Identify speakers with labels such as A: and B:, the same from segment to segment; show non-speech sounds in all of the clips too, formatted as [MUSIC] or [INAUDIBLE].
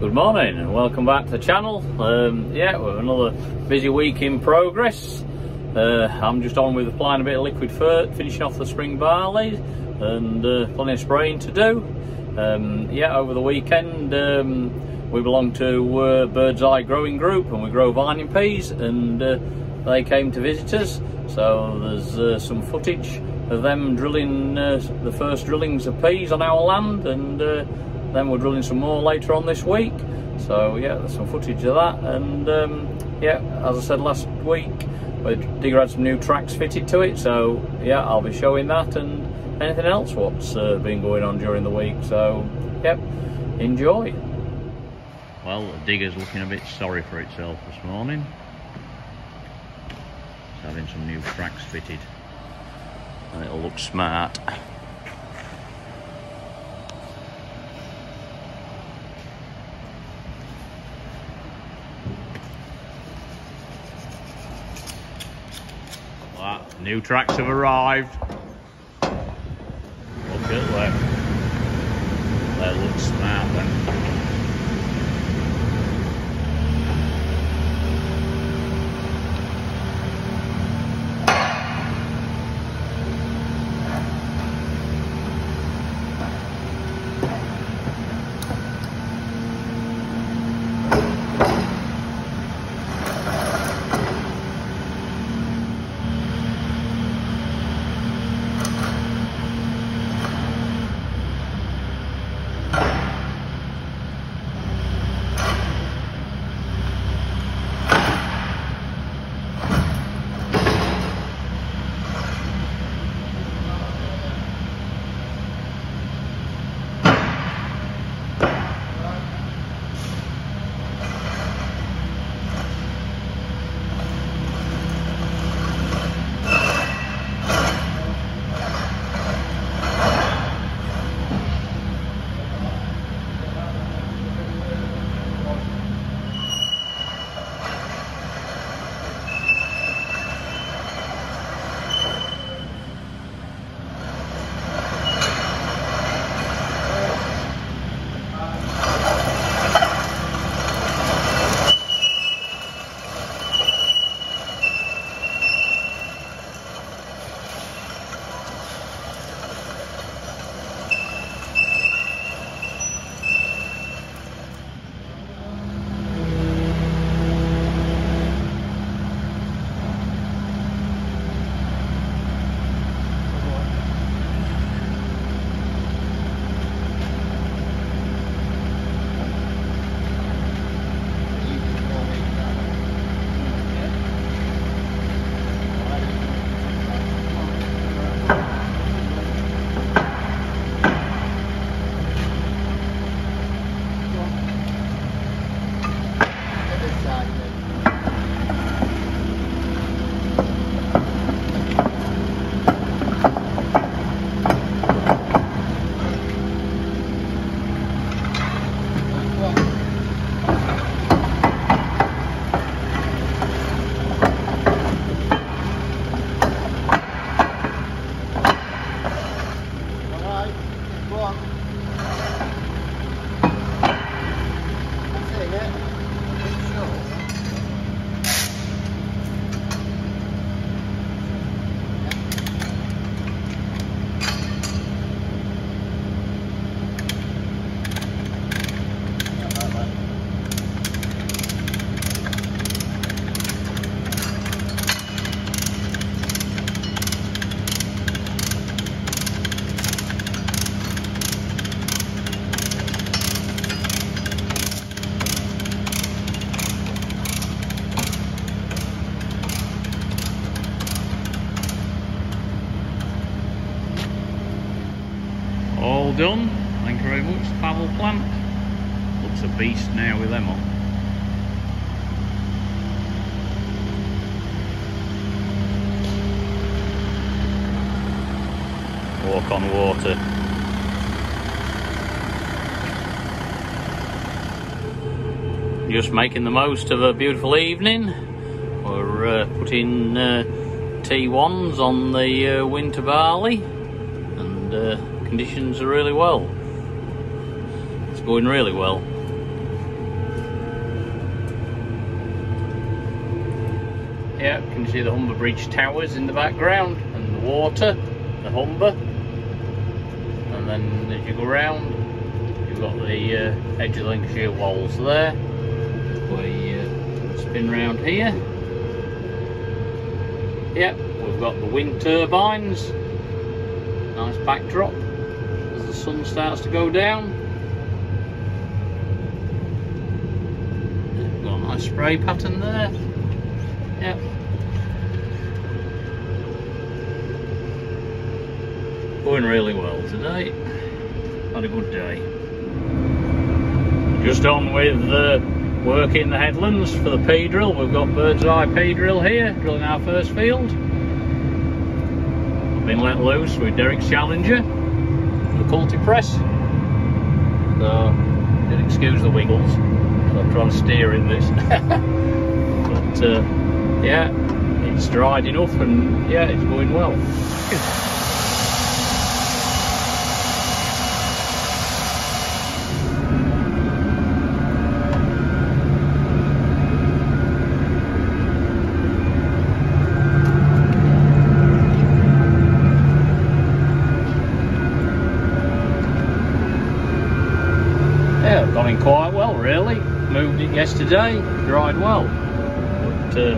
A: Good morning and welcome back to the channel. Um, yeah, we have another busy week in progress. Uh, I'm just on with applying a bit of liquid fert, finishing off the spring barley and uh, plenty of spraying to do. Um, yeah, over the weekend um, we belong to uh, Bird's Eye Growing Group and we grow vining peas and uh, they came to visit us. So there's uh, some footage of them drilling uh, the first drillings of peas on our land and uh, then we're drilling some more later on this week. So yeah, there's some footage of that and um, yeah, as I said last week, we Digger had some new tracks fitted to it. So yeah, I'll be showing that and anything else what's uh, been going on during the week. So yep, enjoy. Well, the digger's looking a bit sorry for itself this morning. It's having some new tracks fitted and it'll look smart. New tracks have arrived. Look at that. They look smart then. 光。All done. Thank you very much. Paddle plant. Looks a beast now with them on. Walk on water. Just making the most of a beautiful evening. We're uh, putting uh, T1s on the uh, winter barley and uh, conditions are really well. It's going really well. Yeah, you can see the Humber Bridge towers in the background and the water, the Humber. And then as you go round, you've got the uh, edge of Lincolnshire Wolds there. We uh, spin round here. Yep, we've got the wind turbines. Nice backdrop as the sun starts to go down. Got a nice spray pattern there. Yep. Going really well today. Had a good day. Just on with uh, work in the headlands for the pea drill. We've got bird's eye pea drill here, drilling our first field. I've been let loose with Derek's Challenger, the Culti press. So, excuse the wiggles. I'm trying to steer in this. [LAUGHS] but uh, yeah, it's dried enough and yeah, it's going well. Yeah, gone in quite well really. Moved it yesterday, dried well. But uh,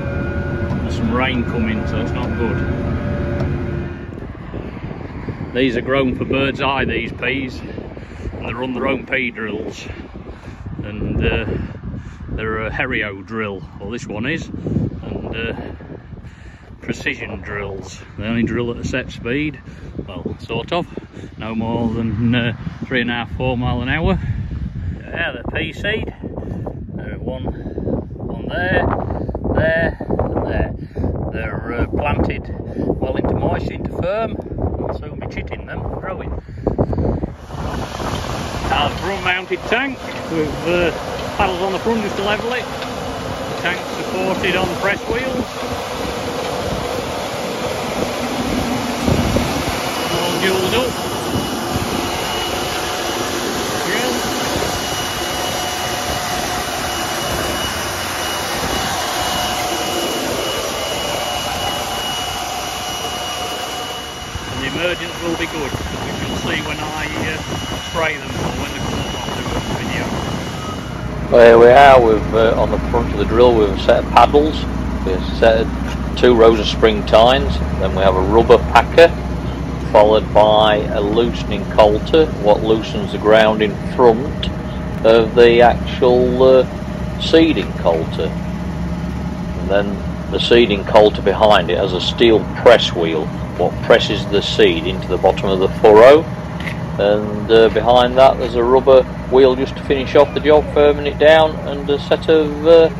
A: there's some rain coming so it's not good. These are grown for bird's eye, these peas. And they run their own pea drills. And uh, they're a Herio drill, well this one is. And uh, precision drills. They only drill at a set speed, well, sort of, no more than uh, three and a half, four mile an hour. Yeah, the pea seed. There, there, and there. They're uh, planted well into moist, into firm. I'll soon be chitting them, growing. The front mounted tank with uh, paddles on the front just to level it. The tank supported on press wheels. All jeweled up. Yeah. And the emergence will be good, which you'll see when I uh, spray them or when they come off the video.
B: Are, we've uh, on the front of the drill we've a set of paddles, we've set two rows of spring tines, then we have a rubber packer, followed by a loosening coulter, what loosens the ground in front of the actual uh, seeding coulter. And then the seeding coulter behind it has a steel press wheel, what presses the seed into the bottom of the furrow. And uh, behind that there's a rubber wheel just to finish off the job, firming it down, and a set of uh,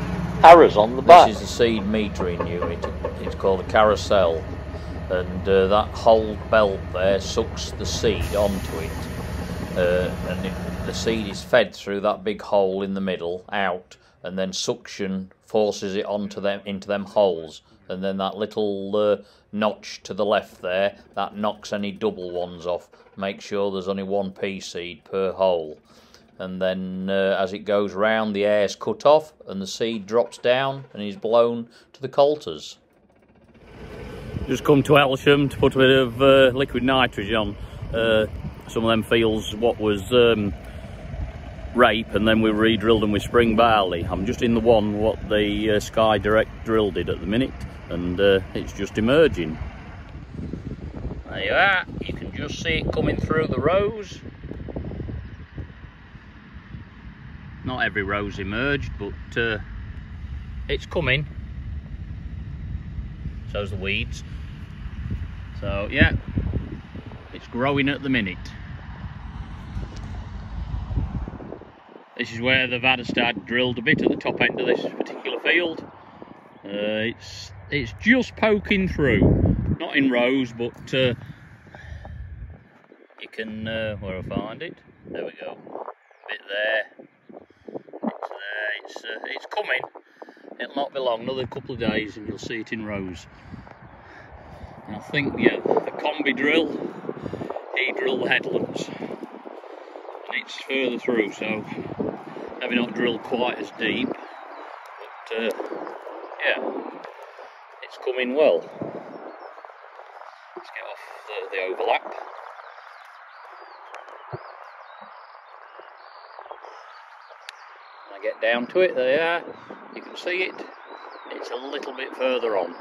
B: arrows on the back.
A: This is the seed metering unit. It's called a carousel, and uh, that whole belt there sucks the seed onto it, uh, and it, the seed is fed through that big hole in the middle out, and then suction forces it onto them into them holes, and then that little uh, notch to the left there that knocks any double ones off. Make sure there's only one pea seed per hole and then uh, as it goes round the air's cut off and the seed drops down and is blown to the coulters. Just come to Elsham to put a bit of uh, liquid nitrogen on uh, some of them fields what was um, rape and then we re-drilled them with spring barley. I'm just in the one what the uh, Sky Direct drill did at the minute and uh, it's just emerging. There you are, you can just see it coming through the rows. Not every row's emerged, but uh, it's coming. So's the weeds. So yeah, it's growing at the minute. This is where the Väderstad drilled a bit at the top end of this particular field. Uh, it's it's just poking through, not in rows, but uh, you can uh, where I find it. There we go, a bit there, it's there. It's uh, it's coming. It'll not be long, another couple of days, and you'll see it in rows. And I think yeah, the combi drill, he drilled the headlands, and it's further through, so maybe not drilled quite as deep, but uh, yeah, it's coming well. Let's get off the, the overlap. I get down to it, there. You can see it. It's a little bit further on.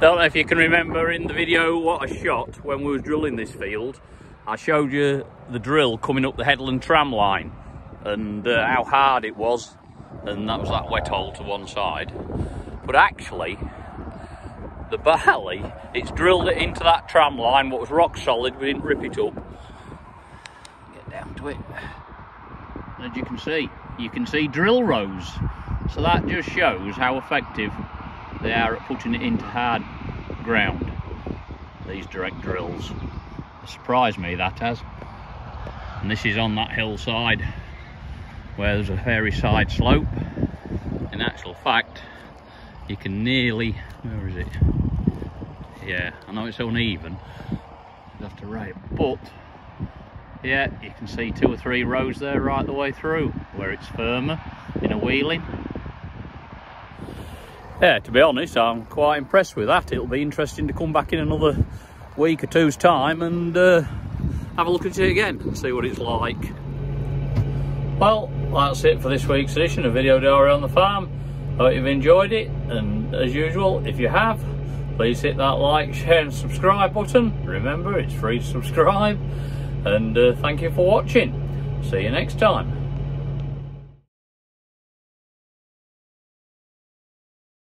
A: Don't know if you can remember in the video what I shot when we was drilling this field. I showed you the drill coming up the headland tram line and uh, how hard it was and that was that wet hole to one side. But actually, the barley, it's drilled it into that tram line, what was rock solid, we didn't rip it up. Get down to it. As you can see, you can see drill rows. So that just shows how effective they are at putting it into hard ground, these direct drills. Surprised me that has. And this is on that hillside where there's a very side slope. In actual fact, you can nearly, where is it? Yeah, I know it's uneven, you have to rate, but yeah, you can see two or three rows there right the way through where it's firmer in a wheeling yeah, to be honest, I'm quite impressed with that. It'll be interesting to come back in another week or two's time and uh, have a look at it again and see what it's like. Well, that's it for this week's edition of Video Diary on the Farm. Hope you've enjoyed it, and as usual, if you have, please hit that like, share and subscribe button. Remember, it's free to subscribe. And uh, thank you for watching. See you next time.